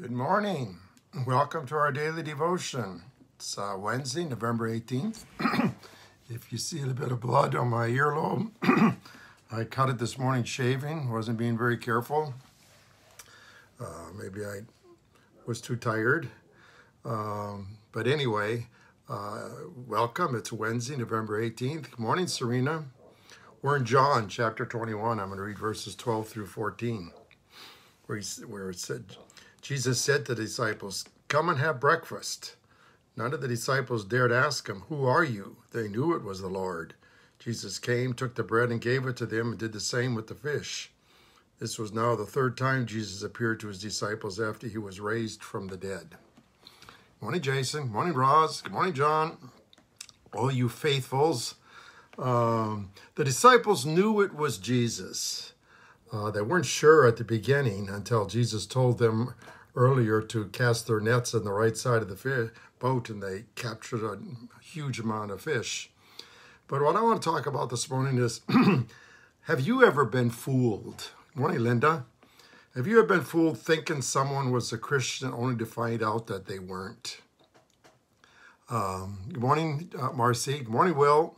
Good morning. Welcome to our daily devotion. It's uh, Wednesday, November 18th. if you see a bit of blood on my earlobe, I cut it this morning shaving, wasn't being very careful. Uh, maybe I was too tired. Um, but anyway, uh, welcome. It's Wednesday, November 18th. Good morning, Serena. We're in John chapter 21. I'm going to read verses 12 through 14, where, he, where it said, Jesus said to the disciples, Come and have breakfast. None of the disciples dared ask him, Who are you? They knew it was the Lord. Jesus came, took the bread, and gave it to them, and did the same with the fish. This was now the third time Jesus appeared to his disciples after he was raised from the dead. Morning, Jason. Morning, Roz. Good morning, John. All you faithfuls. Um, the disciples knew it was Jesus. Uh, they weren't sure at the beginning until Jesus told them earlier to cast their nets on the right side of the boat and they captured a huge amount of fish. But what I want to talk about this morning is have you ever been fooled? Morning, Linda. Have you ever been fooled thinking someone was a Christian only to find out that they weren't? Um, good morning, uh, Marcy. Good morning, Will.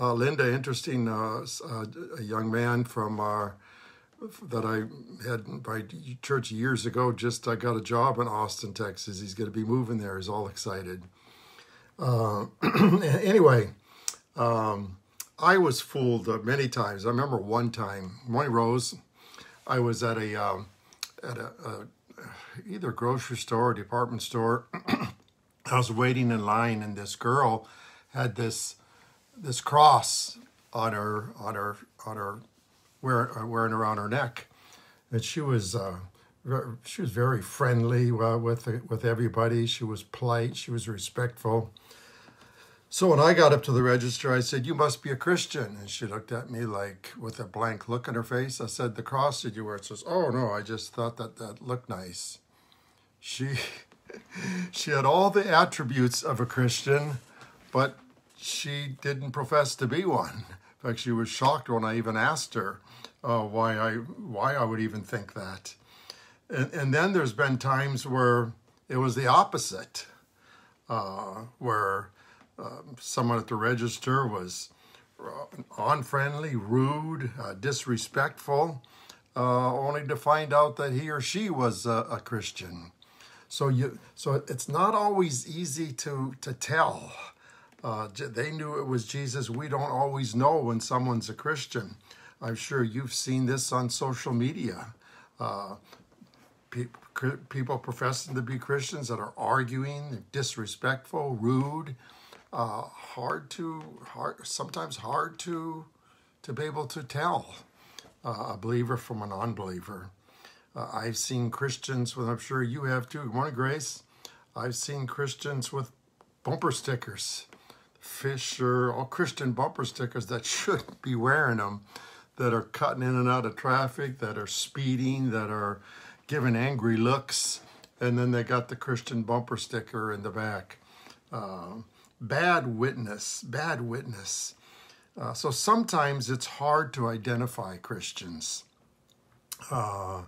Uh, Linda, interesting, uh, uh a young man from uh, that I had by church years ago. Just I got a job in Austin, Texas. He's going to be moving there. He's all excited. Uh, anyway, um, I was fooled uh, many times. I remember one time, morning Rose, I was at a um, at a, a either grocery store or department store. I was waiting in line, and this girl had this this cross on her on her on her wearing, uh, wearing around her neck. And she was uh, she was very friendly uh, with with everybody. She was polite. She was respectful. So when I got up to the register, I said, "You must be a Christian." And she looked at me like with a blank look on her face. I said, "The cross did you wear?" It says, "Oh no, I just thought that that looked nice." She she had all the attributes of a Christian, but she didn't profess to be one. Fact, she was shocked when I even asked her uh, why I why I would even think that. And, and then there's been times where it was the opposite, uh, where uh, someone at the register was uh, unfriendly, rude, uh, disrespectful, uh, only to find out that he or she was a, a Christian. So you, so it's not always easy to to tell. Uh, they knew it was Jesus. We don't always know when someone's a Christian. I'm sure you've seen this on social media. Uh, pe- people professing to be Christians that are arguing, disrespectful, rude, uh, hard to hard sometimes hard to to be able to tell uh, a believer from a non-believer. Uh, I've seen Christians, well, I'm sure you have too. Good morning, Grace. I've seen Christians with bumper stickers fish or all Christian bumper stickers that shouldn't be wearing them, that are cutting in and out of traffic, that are speeding, that are giving angry looks, and then they got the Christian bumper sticker in the back. Uh, bad witness, bad witness. Uh, so sometimes it's hard to identify Christians. Uh,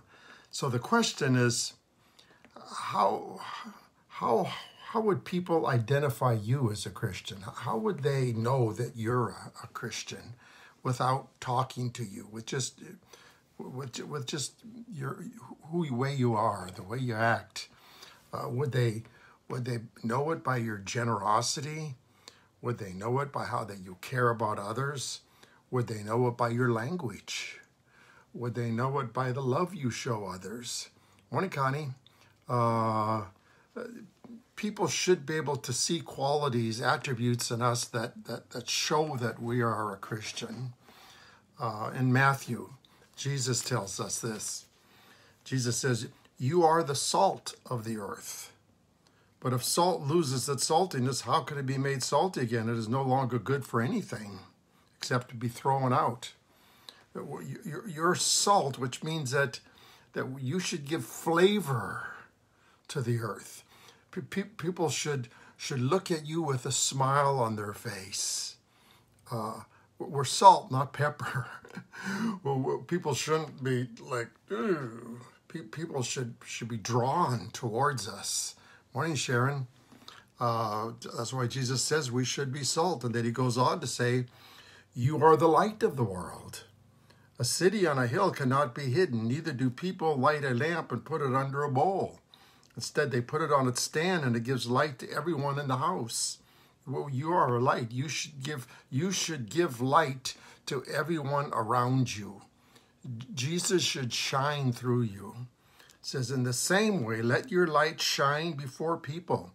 so the question is, how how how would people identify you as a Christian? How would they know that you're a, a Christian without talking to you, with just with, with just your who way you are, the way you act? Uh, would they would they know it by your generosity? Would they know it by how that you care about others? Would they know it by your language? Would they know it by the love you show others? Morning, Connie. Uh, people should be able to see qualities, attributes in us that, that, that show that we are a Christian. Uh, in Matthew, Jesus tells us this. Jesus says, You are the salt of the earth. But if salt loses its saltiness, how can it be made salty again? It is no longer good for anything except to be thrown out. You're salt, which means that, that you should give flavor to the earth people should should look at you with a smile on their face. Uh, we're salt, not pepper. well, people shouldn't be like. Pe- people should should be drawn towards us. Morning, Sharon. Uh, that's why Jesus says we should be salt, and then he goes on to say, "You are the light of the world." A city on a hill cannot be hidden, neither do people light a lamp and put it under a bowl. Instead, they put it on its stand and it gives light to everyone in the house. Well, you are a light. You should give you should give light to everyone around you. Jesus should shine through you. It says, in the same way, let your light shine before people,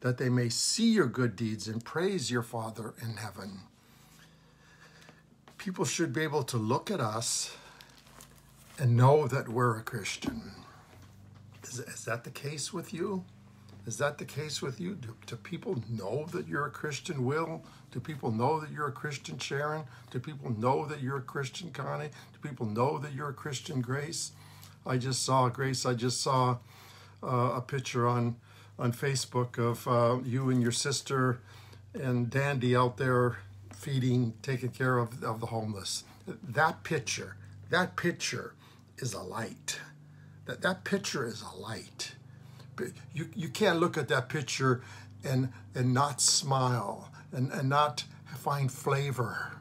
that they may see your good deeds and praise your Father in heaven people should be able to look at us and know that we're a Christian. Is, is that the case with you? Is that the case with you? Do, do people know that you're a Christian, Will? Do people know that you're a Christian, Sharon? Do people know that you're a Christian, Connie? Do people know that you're a Christian, Grace? I just saw, Grace, I just saw uh, a picture on, on Facebook of uh, you and your sister and Dandy out there feeding, taking care of, of the homeless. That picture, that picture is a light. That, that picture is a light. You, you can't look at that picture and, and not smile and, and not find flavor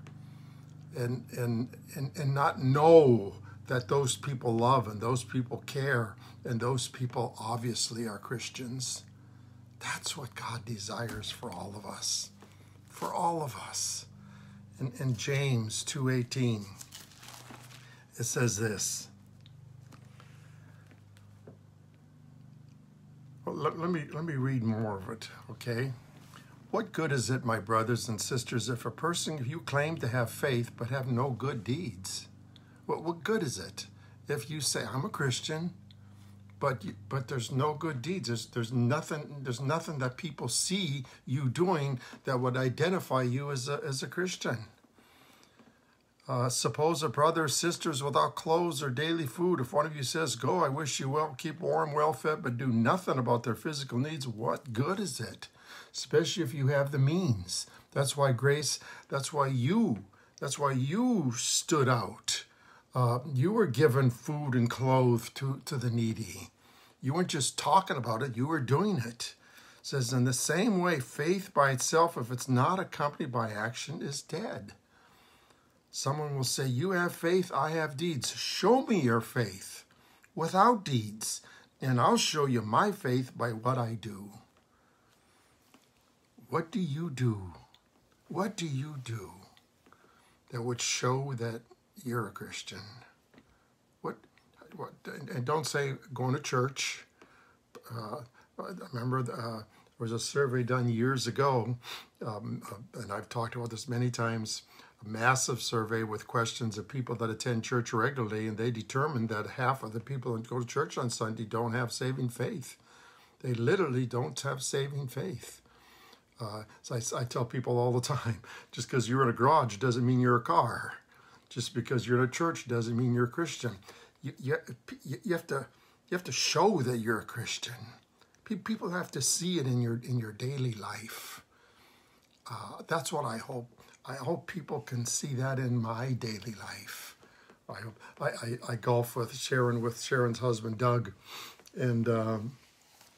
and, and, and, and not know that those people love and those people care and those people obviously are Christians. That's what God desires for all of us. For all of us in, in James 2.18, it says this. Well, let, let, me, let me read more of it, okay? What good is it, my brothers and sisters, if a person, if you claim to have faith but have no good deeds? What, what good is it if you say, I'm a Christian, but you, but there's no good deeds. There's there's nothing there's nothing that people see you doing that would identify you as a as a Christian. Uh, suppose a brother or sisters without clothes or daily food. If one of you says, "Go, I wish you well, keep warm, well fed," but do nothing about their physical needs, what good is it? Especially if you have the means. That's why grace. That's why you. That's why you stood out. Uh, you were given food and clothes to, to the needy. You weren't just talking about it, you were doing it. it. says, in the same way, faith by itself, if it's not accompanied by action, is dead. Someone will say, You have faith, I have deeds. Show me your faith without deeds, and I'll show you my faith by what I do. What do you do? What do you do that would show that you're a Christian? What, what and don't say going to church. Uh, I remember the, uh, there was a survey done years ago, um, uh, and I've talked about this many times massive survey with questions of people that attend church regularly, and they determined that half of the people that go to church on Sunday don't have saving faith. They literally don't have saving faith. Uh, so I, I, tell people all the time just because you're in a garage doesn't mean you're a car. Just because you're in a church doesn't mean you're a Christian. You, you, you, have, to, you have to show that you're a Christian. People have to see it in your, in your daily life. Uh, that's what I hope I hope people can see that in my daily life. I, I, I, I golf with Sharon, with Sharon's husband, Doug, and, um,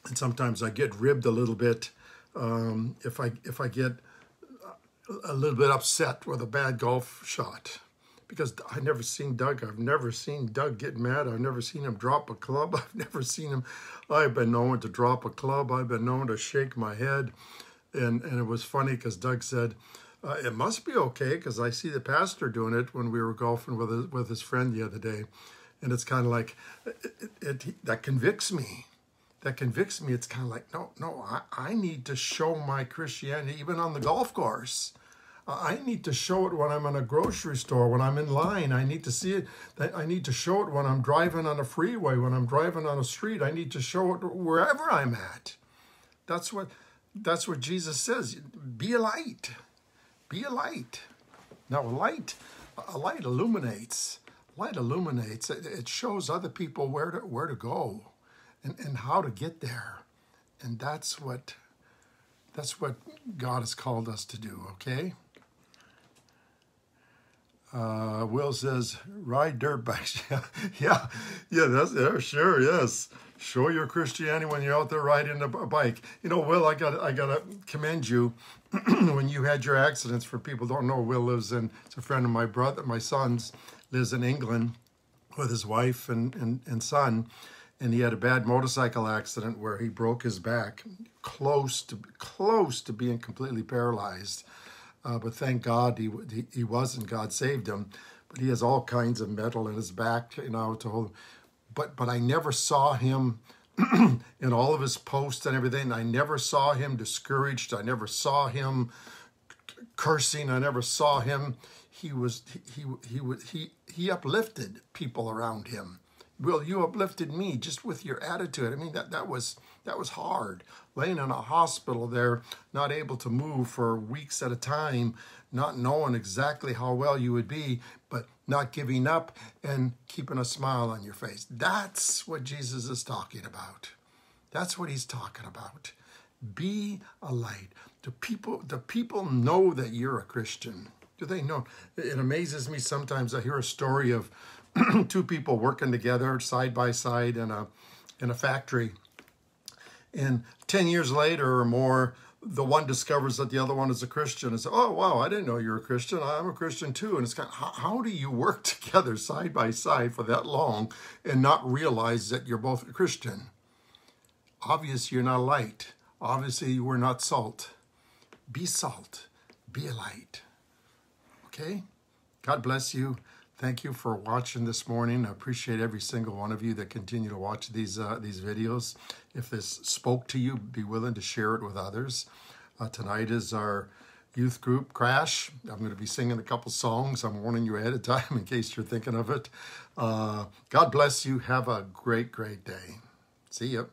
and sometimes I get ribbed a little bit um, if, I, if I get a little bit upset with a bad golf shot because I've never seen Doug. I've never seen Doug get mad. I've never seen him drop a club. I've never seen him. I've been known to drop a club. I've been known to shake my head. And, and it was funny because Doug said, uh, it must be okay because I see the pastor doing it when we were golfing with his, with his friend the other day, and it's kind of like it, it, it, that convicts me. That convicts me. It's kind of like no, no. I, I need to show my Christianity even on the golf course. I need to show it when I'm in a grocery store, when I'm in line. I need to see it. I need to show it when I'm driving on a freeway, when I'm driving on a street. I need to show it wherever I'm at. That's what that's what Jesus says. Be a light. Be a light. Now, a light, a light illuminates. Light illuminates. It shows other people where to where to go, and, and how to get there, and that's what that's what God has called us to do. Okay. Uh, Will says, ride dirt bikes. yeah, yeah, yeah, that's yeah, sure, yes. Show your Christianity when you're out there riding a bike. You know, Will, I got I gotta commend you when you had your accidents. For people don't know, Will lives in. It's a friend of my brother, my son's, lives in England with his wife and, and, and son, and he had a bad motorcycle accident where he broke his back, close to close to being completely paralyzed. Uh, but thank God he, he, he wasn't. God saved him. But he has all kinds of metal in his back, you know, to hold. But but I never saw him in all of his posts and everything. I never saw him discouraged. I never saw him cursing. I never saw him. He was he he he he, he uplifted people around him. Will you uplifted me just with your attitude? I mean that that was that was hard. Laying in a hospital there, not able to move for weeks at a time, not knowing exactly how well you would be, but not giving up and keeping a smile on your face. That's what Jesus is talking about. That's what he's talking about. Be a light. Do people do people know that you're a Christian? Do they know? It amazes me sometimes. I hear a story of two people working together side by side in a in a factory and 10 years later or more, the one discovers that the other one is a Christian and says, Oh, wow, I didn't know you were a Christian. I'm a Christian too. And it's kind of, how, how do you work together side by side for that long and not realize that you're both a Christian? Obviously, you're not light. Obviously, you are not salt. Be salt, be a light. Okay? God bless you. Thank you for watching this morning. I appreciate every single one of you that continue to watch these uh, these videos. If this spoke to you, be willing to share it with others. Uh, tonight is our youth group crash. I'm going to be singing a couple songs. I'm warning you ahead of time in case you're thinking of it. Uh, God bless you. Have a great, great day. See you.